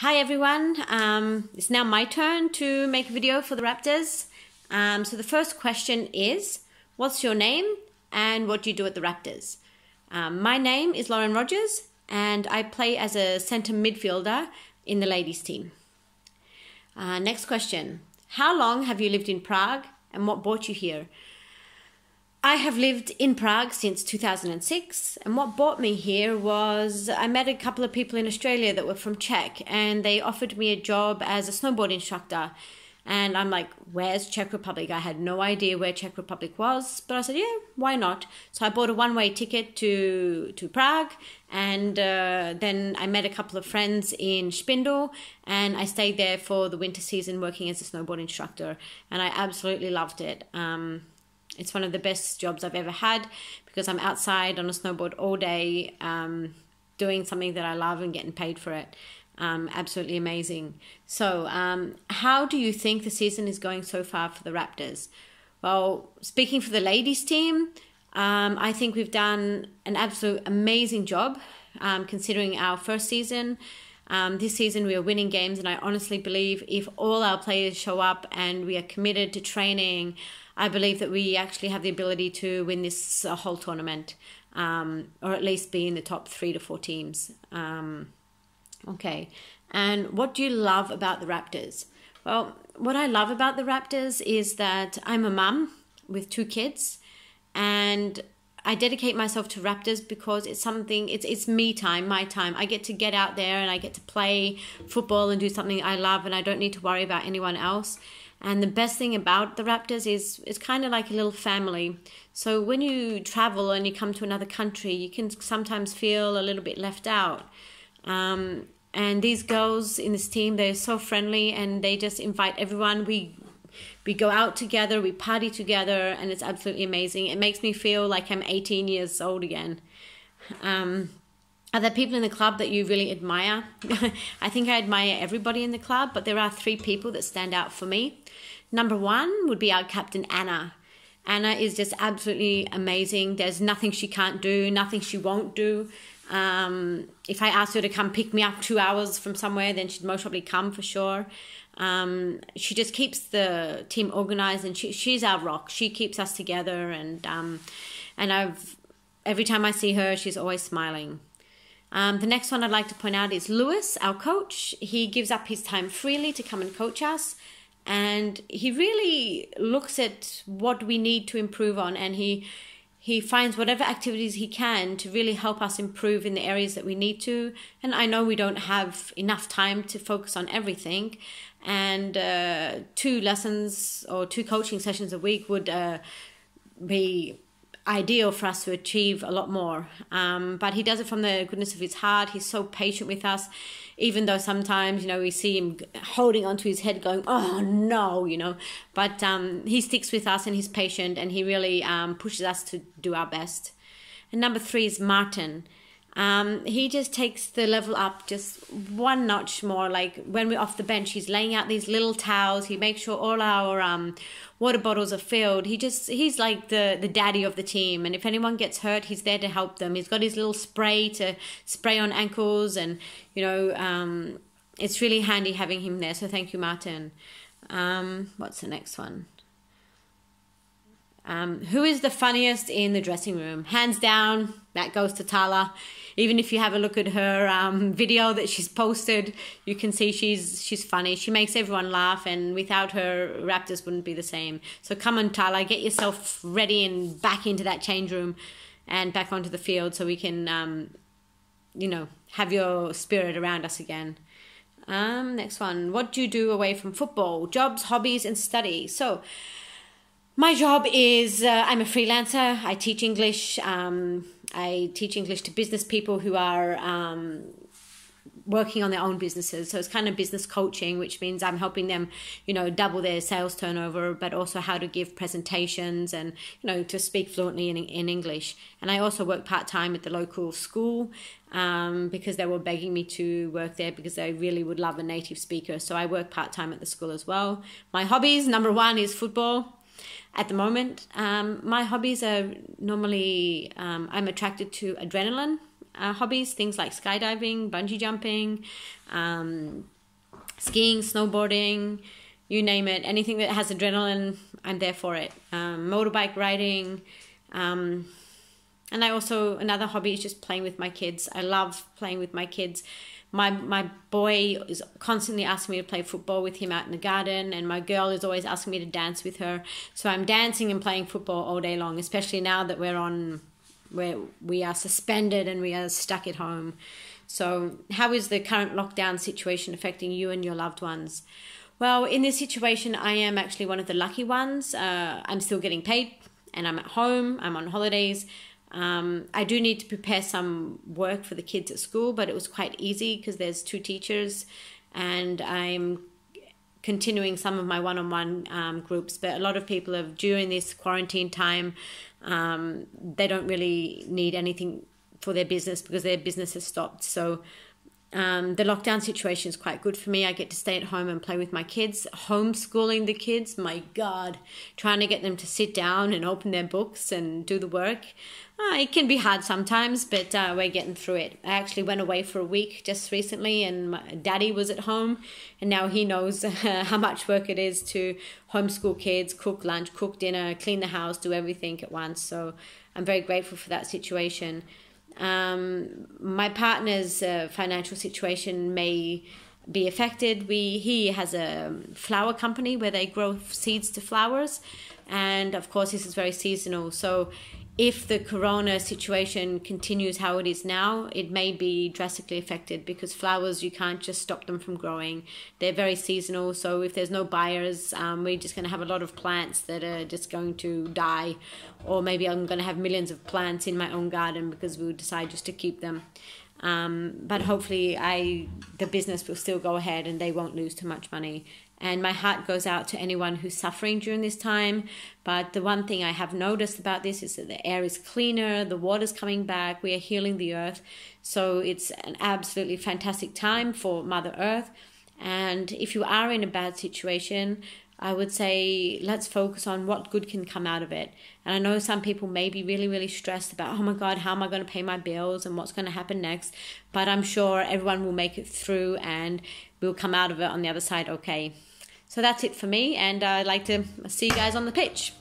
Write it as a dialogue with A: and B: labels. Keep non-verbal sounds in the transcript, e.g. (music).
A: Hi everyone, um, it's now my turn to make a video for the Raptors. Um, so the first question is, what's your name and what do you do at the Raptors? Um, my name is Lauren Rodgers and I play as a centre midfielder in the ladies team. Uh, next question, how long have you lived in Prague and what brought you here? I have lived in Prague since 2006, and what brought me here was I met a couple of people in Australia that were from Czech, and they offered me a job as a snowboard instructor. And I'm like, where's Czech Republic? I had no idea where Czech Republic was, but I said, yeah, why not? So I bought a one-way ticket to to Prague, and uh, then I met a couple of friends in Špindl, and I stayed there for the winter season working as a snowboard instructor, and I absolutely loved it. Um, it's one of the best jobs I've ever had because I'm outside on a snowboard all day, um, doing something that I love and getting paid for it. Um, absolutely amazing. So, um, how do you think the season is going so far for the Raptors? Well, speaking for the ladies' team, um, I think we've done an absolute amazing job um, considering our first season. Um, this season, we are winning games, and I honestly believe if all our players show up and we are committed to training, I believe that we actually have the ability to win this uh, whole tournament, um, or at least be in the top three to four teams. Um, okay, and what do you love about the Raptors? Well, what I love about the Raptors is that I'm a mum with two kids, and I dedicate myself to Raptors because it's something it's it's me time, my time. I get to get out there and I get to play football and do something I love and I don't need to worry about anyone else. And the best thing about the Raptors is it's kind of like a little family. So when you travel and you come to another country, you can sometimes feel a little bit left out. Um, and these girls in this team, they're so friendly and they just invite everyone. We we go out together, we party together, and it's absolutely amazing. It makes me feel like I'm 18 years old again. Um, are there people in the club that you really admire? (laughs) I think I admire everybody in the club, but there are three people that stand out for me. Number one would be our captain, Anna. Anna is just absolutely amazing. There's nothing she can't do, nothing she won't do. Um, if I asked her to come pick me up two hours from somewhere, then she'd most probably come for sure. Um, she just keeps the team organized, and she, she's our rock. She keeps us together, and um, and I've every time I see her, she's always smiling. Um, the next one I'd like to point out is Lewis, our coach. He gives up his time freely to come and coach us, and he really looks at what we need to improve on, and he he finds whatever activities he can to really help us improve in the areas that we need to. And I know we don't have enough time to focus on everything, and uh, two lessons or two coaching sessions a week would uh, be ideal for us to achieve a lot more. Um, but he does it from the goodness of his heart. He's so patient with us, even though sometimes, you know, we see him holding onto his head going, oh no, you know. But um, he sticks with us and he's patient and he really um, pushes us to do our best. And number three is Martin. Um, he just takes the level up just one notch more. Like when we're off the bench, he's laying out these little towels. He makes sure all our um, water bottles are filled. He just he's like the the daddy of the team. And if anyone gets hurt, he's there to help them. He's got his little spray to spray on ankles, and you know um, it's really handy having him there. So thank you, Martin. Um, what's the next one? Um, who is the funniest in the dressing room? Hands down, that goes to Tala. Even if you have a look at her um, video that she's posted, you can see she's she's funny. She makes everyone laugh, and without her, Raptors wouldn't be the same. So come on, Tala, get yourself ready and back into that change room, and back onto the field so we can, um, you know, have your spirit around us again. Um, next one. What do you do away from football? Jobs, hobbies, and study. So my job is uh, I'm a freelancer. I teach English. Um, I teach English to business people who are um, working on their own businesses. So it's kind of business coaching, which means I'm helping them, you know, double their sales turnover, but also how to give presentations and, you know, to speak fluently in, in English. And I also work part time at the local school um, because they were begging me to work there because they really would love a native speaker. So I work part time at the school as well. My hobbies number one is football at the moment. Um, my hobbies are normally um, I'm attracted to adrenaline. uh, hobbies, things like skydiving, bungee jumping, um, skiing, snowboarding, you name it. Anything that has adrenaline, I'm there for it. Um, motorbike riding. Um, and I also, another hobby is just playing with my kids. I love playing with my kids my my boy is constantly asking me to play football with him out in the garden and my girl is always asking me to dance with her. So i'm dancing and playing football all day long especially now that we're on where we are suspended and we are stuck at home. So how is the current lockdown situation affecting you and your loved ones? Well in this situation i am actually one of the lucky ones. Uh, i'm still getting paid and i'm at home i'm on holidays um, I do need to prepare some work for the kids at school, but it was quite easy because there's two teachers, and I'm continuing some of my one-on-one um, groups. But a lot of people have during this quarantine time, um, they don't really need anything for their business because their business has stopped. So um, the lockdown situation is quite good for me. I get to stay at home and play with my kids. Homeschooling the kids, my God, trying to get them to sit down and open their books and do the work. Uh, it can be hard sometimes, but uh, we're getting through it. I actually went away for a week just recently, and my daddy was at home, and now he knows (laughs) how much work it is to homeschool kids, cook lunch, cook dinner, clean the house, do everything at once. So I'm very grateful for that situation. Um, my partner's uh, financial situation may be affected. We he has a flower company where they grow seeds to flowers, and of course this is very seasonal. So if the corona situation continues how it is now, it may be drastically affected because flowers, you can't just stop them from growing. They're very seasonal. So if there's no buyers, um, we're just going to have a lot of plants that are just going to die. Or maybe I'm going to have millions of plants in my own garden because we'll decide just to keep them. Um, but hopefully, I the business will still go ahead and they won't lose too much money. And my heart goes out to anyone who's suffering during this time. But the one thing I have noticed about this is that the air is cleaner, the water's coming back, we are healing the earth. So it's an absolutely fantastic time for Mother Earth. And if you are in a bad situation, I would say let's focus on what good can come out of it. And I know some people may be really, really stressed about, oh my God, how am I going to pay my bills and what's going to happen next? But I'm sure everyone will make it through and we'll come out of it on the other side okay. So that's it for me, and I'd like to see you guys on the pitch.